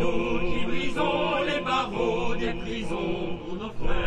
nous qui brisons les barreaux des prisons pour nos frères.